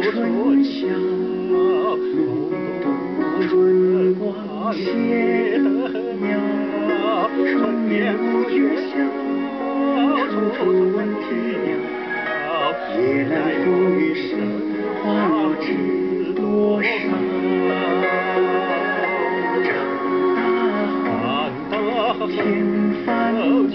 春晓，春光，鸟，春眠不觉晓，处处闻啼鸟。夜来风雨声，花落知多少。长大后，天翻天。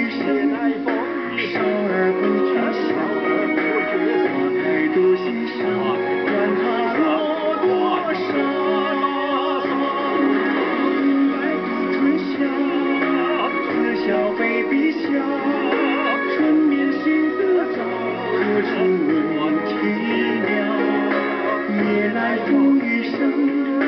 夜来风雨声